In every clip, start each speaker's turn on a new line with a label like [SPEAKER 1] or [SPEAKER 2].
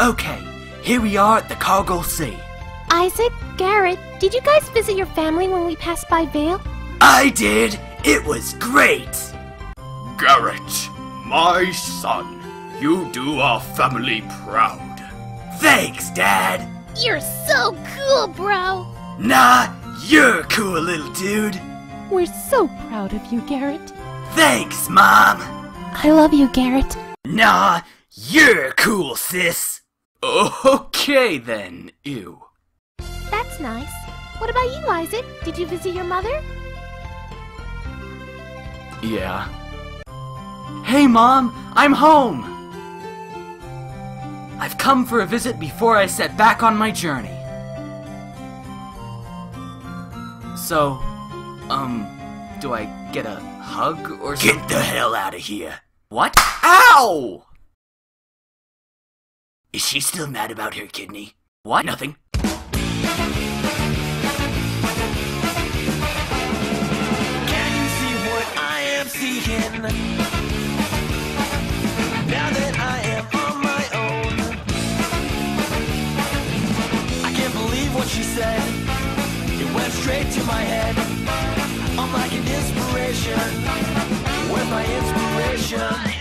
[SPEAKER 1] Okay, here we are at the Karagol Sea.
[SPEAKER 2] Isaac, Garet, did you guys visit your family when we passed by Vale?
[SPEAKER 1] I did! It was great!
[SPEAKER 3] Garet, my son, you do our family proud.
[SPEAKER 1] Thanks, Dad!
[SPEAKER 2] You're so cool, bro!
[SPEAKER 1] Nah, you're cool little dude.
[SPEAKER 2] We're so proud of you, Garet.
[SPEAKER 1] Thanks, Mom.
[SPEAKER 2] I love you, Garet.
[SPEAKER 1] Nah, you're cool, sis. Okay then, ew.
[SPEAKER 2] That's nice. What about you, Isaac? Did you visit your mother?
[SPEAKER 1] Yeah. Hey, Mom, I'm home! I've come for a visit before I set back on my journey. So, um, do I get a hug or something? Get the hell out of here. What? Ow! Is she still mad about her kidney? What? Nothing.
[SPEAKER 4] Can you see what I am seeing? Now that I am on my own, I can't believe what she said. It went straight to my head. I'm like an inspiration. Where's my inspiration?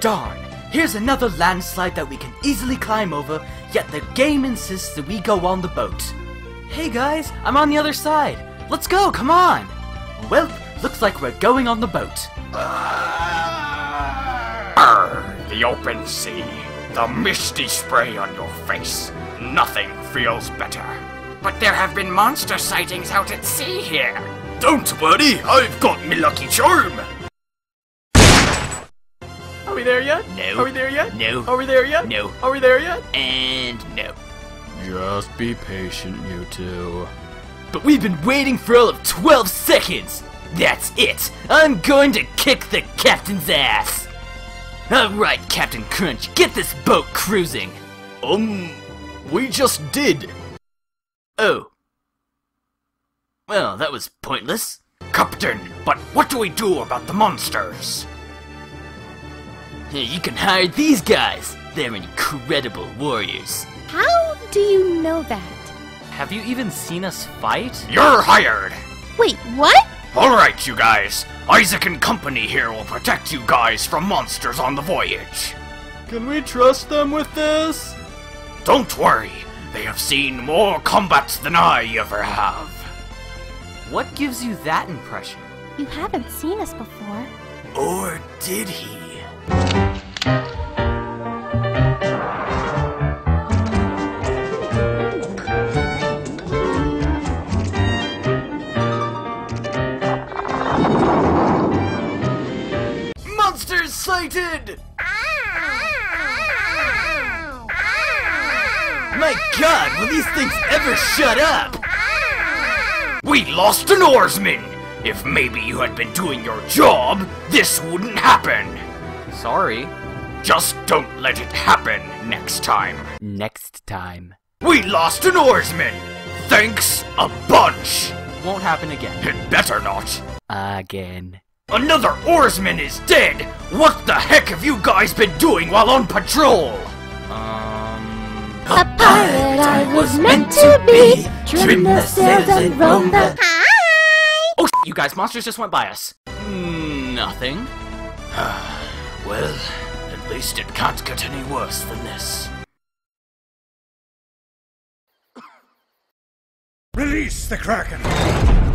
[SPEAKER 1] Darn. Here's another landslide that we can easily climb over, yet the game insists that we go on the boat. Hey guys, I'm on the other side. Let's go, come on. Well, looks like we're going on the boat.
[SPEAKER 3] Arr, the open sea, the misty spray on your face. Nothing feels better. But there have been monster sightings out at sea here. Don't worry, I've got me lucky charm.
[SPEAKER 5] Are we there yet?
[SPEAKER 1] No.
[SPEAKER 5] Are we there yet?
[SPEAKER 1] No.
[SPEAKER 5] Are we there yet?
[SPEAKER 1] No.
[SPEAKER 5] Are we there yet?
[SPEAKER 1] And no.
[SPEAKER 3] Just be patient, you two.
[SPEAKER 1] But we've been waiting for all of 12 seconds! That's it! I'm going to kick the captain's ass! Alright, Captain Crunch, get this boat cruising!
[SPEAKER 3] Um, we just did.
[SPEAKER 1] Oh. Well, that was pointless.
[SPEAKER 3] Captain, but what do we do about the monsters?
[SPEAKER 1] Hey, You can hire these guys! They're incredible warriors.
[SPEAKER 2] How do you know that?
[SPEAKER 1] Have you even seen us fight?
[SPEAKER 3] You're hired!
[SPEAKER 2] Wait, what?
[SPEAKER 3] Alright, you guys. Isaac and company here will protect you guys from monsters on the voyage.
[SPEAKER 5] Can we trust them with this?
[SPEAKER 3] Don't worry, they have seen more combat than I ever have.
[SPEAKER 1] What gives you that impression?
[SPEAKER 2] You haven't seen us before.
[SPEAKER 1] Or did he? Monsters sighted! My god, will these things ever shut up?
[SPEAKER 3] We lost an oarsman! If maybe you had been doing your job, this wouldn't happen.
[SPEAKER 1] Sorry.
[SPEAKER 3] Just don't let it happen next time.
[SPEAKER 1] Next time.
[SPEAKER 3] We lost an oarsman! Thanks a bunch!
[SPEAKER 1] Won't happen again.
[SPEAKER 3] It better not.
[SPEAKER 1] Again.
[SPEAKER 3] Another oarsman is dead! What the heck have you guys been doing while on patrol?
[SPEAKER 1] Um.
[SPEAKER 2] A pirate I was meant to be. Trim the sails and roam the.
[SPEAKER 1] Oh, sh- you guys, monsters just went by us. Nothing.
[SPEAKER 3] Well, at least it can't get any worse than this.
[SPEAKER 6] Release the Kraken!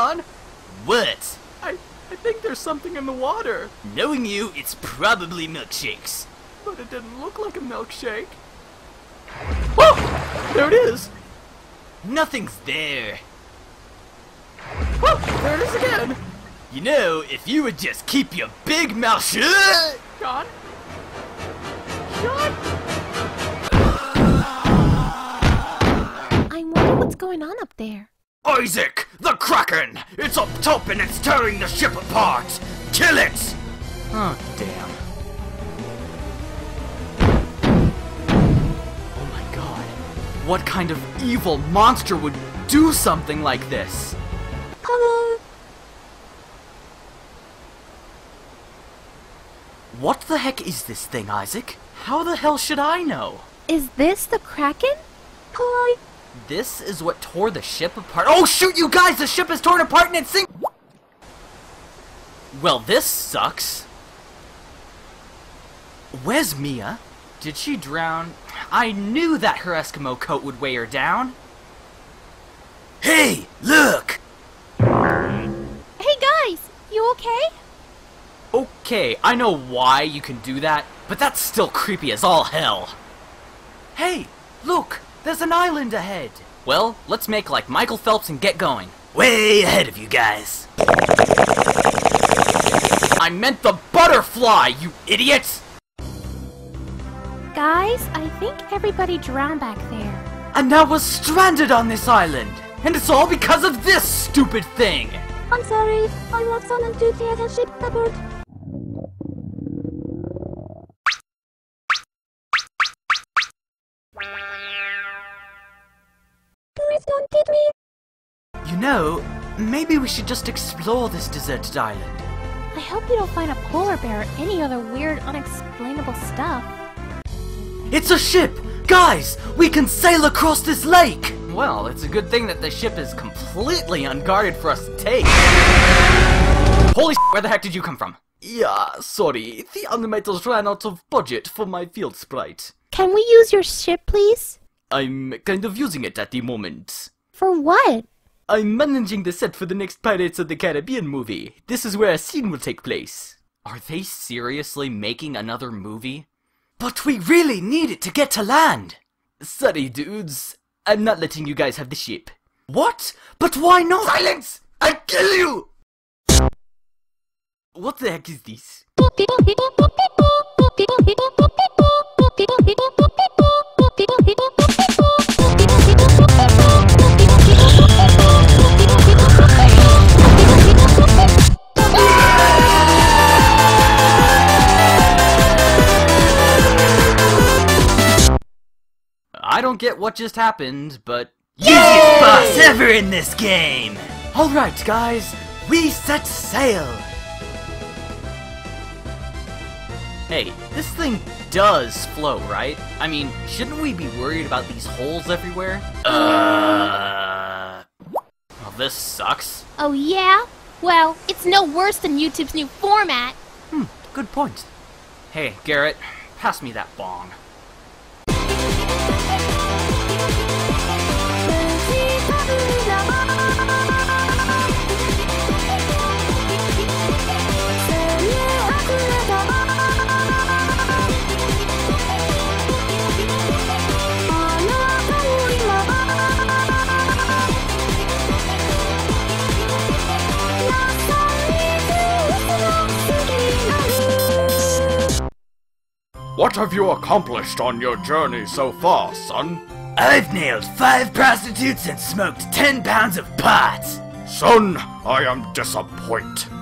[SPEAKER 5] Sean,
[SPEAKER 1] What?
[SPEAKER 5] I, I think there's something in the water,
[SPEAKER 1] Knowing you, it's probably milkshakes.
[SPEAKER 5] but it didn't look like a milkshake. Oh, there it is.
[SPEAKER 1] Nothing's there.
[SPEAKER 5] Oh, there it is again.
[SPEAKER 1] You know, if you would just keep your big mouth shut.
[SPEAKER 5] Sean,
[SPEAKER 2] I wonder what's going on up there.
[SPEAKER 3] Isaac, the Kraken! It's up top and it's tearing the ship apart! Kill it!
[SPEAKER 1] Oh, damn. Oh my god. What kind of evil monster would do something like this?
[SPEAKER 2] Hello.
[SPEAKER 1] What the heck is this thing, Isaac? How the hell should I know?
[SPEAKER 2] Is this the Kraken? Hi.
[SPEAKER 1] This is what tore the ship apart. Oh shoot, you guys! The ship is torn apart and it's sink. Well, this sucks. Where's Mia? Did she drown? I knew that her Eskimo coat would weigh her down. Hey, look!
[SPEAKER 2] Hey guys, you okay?
[SPEAKER 1] Okay, I know why you can do that, but that's still creepy as all hell. Hey, look! There's an island ahead! Well, let's make like Michael Phelps and get going. Way ahead of you guys. I meant the butterfly, you idiots!
[SPEAKER 2] Guys, I think everybody drowned back there.
[SPEAKER 1] And now we're stranded on this island! And it's all because of this stupid thing!
[SPEAKER 2] I'm sorry. I want someone to tear the ship apart.
[SPEAKER 1] Know, maybe we should just explore this deserted island.
[SPEAKER 2] I hope you don't find a polar bear or any other weird, unexplainable stuff.
[SPEAKER 1] It's a ship! Guys, we can sail across this lake! Well, it's a good thing that the ship is completely unguarded for us to take. Holy where the heck did you come from? Yeah, sorry, the animators ran out of budget for my field sprite.
[SPEAKER 2] Can we use your ship, please?
[SPEAKER 1] I'm kind of using it at the moment.
[SPEAKER 2] For what?
[SPEAKER 1] I'm managing the set for the next Pirates of the Caribbean movie. This is where a scene will take place. Are they seriously making another movie? But we really need it to get to land! Sorry, dudes. I'm not letting you guys have the ship. What? But why not? Silence! I kill you! What the heck is this? Don't get what just happened, but easiest boss ever in this game. All right, guys, we set sail. Hey, this thing does flow, right? I mean, shouldn't we be worried about these holes everywhere? Uh. Well, this sucks.
[SPEAKER 2] Oh yeah? Well, it's no worse than YouTube's new format.
[SPEAKER 1] Hmm, good point. Hey, Garet, pass me that bong.
[SPEAKER 3] What have you accomplished on your journey so far, son?
[SPEAKER 1] I've nailed five prostitutes and smoked ten pounds of pot.
[SPEAKER 3] Son, I am disappointed.